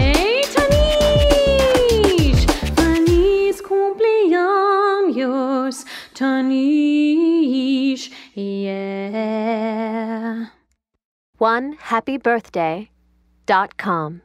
Hey, Tanish! Cumpleaños, Tanish. Yeah. One happy birthday dot com.